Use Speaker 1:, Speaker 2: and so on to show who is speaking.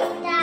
Speaker 1: Kita